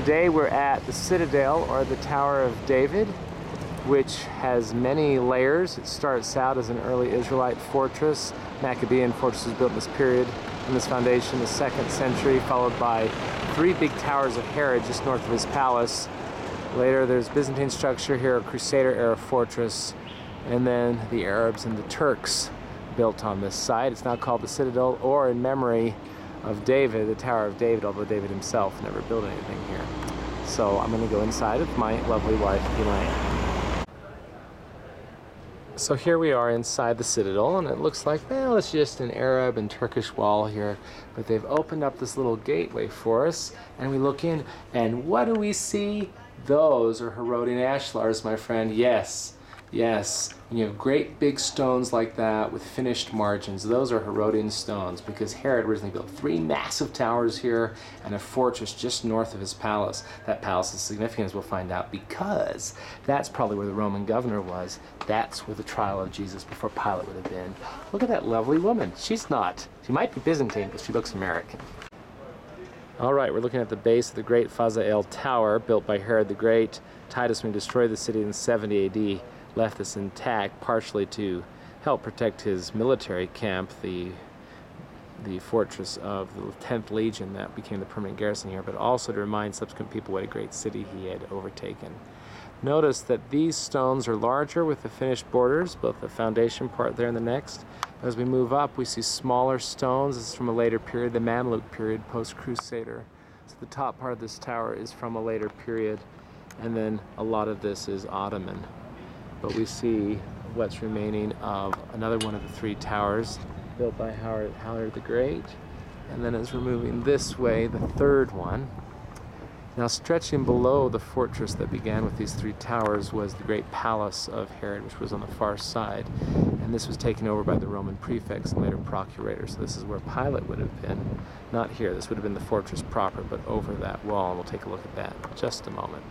Today we're at the Citadel or the Tower of David, which has many layers. It starts out as an early Israelite fortress. Maccabean fortress was built in this period, in this foundation, the second century, followed by three big towers of Herod just north of his palace. Later there's Byzantine structure here, a Crusader era fortress, and then the Arabs and the Turks built on this site. It's now called the Citadel or in memory of David, the Tower of David, although David himself never built anything here. So I'm going to go inside with my lovely wife, Elaine. So here we are inside the Citadel, and it looks like, well, it's just an Arab and Turkish wall here, but they've opened up this little gateway for us, and we look in, and what do we see? Those are Herodian ashlars, my friend. Yes, Yes, you have great big stones like that with finished margins, those are Herodian stones because Herod originally built three massive towers here and a fortress just north of his palace. That palace is significant as we'll find out because that's probably where the Roman governor was. That's where the trial of Jesus before Pilate would have been. Look at that lovely woman. She's not. She might be Byzantine, but she looks American. All right, we're looking at the base of the great Phasael Tower built by Herod the Great. Titus when he destroyed the city in 70 AD left this intact partially to help protect his military camp, the the fortress of the 10th Legion that became the permanent garrison here, but also to remind subsequent people what a great city he had overtaken. Notice that these stones are larger with the finished borders, both the foundation part there and the next. As we move up, we see smaller stones. This is from a later period, the Mamluk period, post-Crusader. So the top part of this tower is from a later period, and then a lot of this is Ottoman but we see what's remaining of another one of the three towers built by Herod, Herod the Great. And then as we're moving this way, the third one. Now stretching below the fortress that began with these three towers was the great palace of Herod, which was on the far side. And this was taken over by the Roman prefects and later procurators. So this is where Pilate would have been. Not here, this would have been the fortress proper, but over that wall. And we'll take a look at that in just a moment.